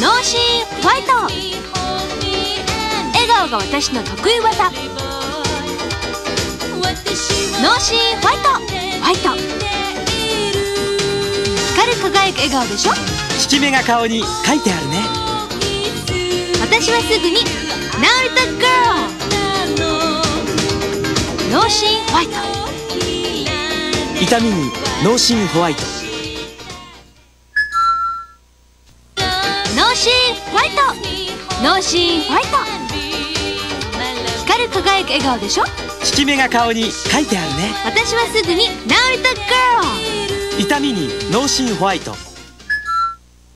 脳神ホワイト。笑顔が私の得意技。脳神ホワイト。ホワイト。光る輝く笑顔でしょ？効き目が顔に書いてあるね。私はすぐに「ナウトガー。ル」脳神ホワイト。痛みに脳神ホワイト脳神ホワイト。脳神ホワイト。光る輝く笑顔でしょ？効き目が顔に書いてあるね。私はすぐに「ナウトガール」痛みに脳神ホワイト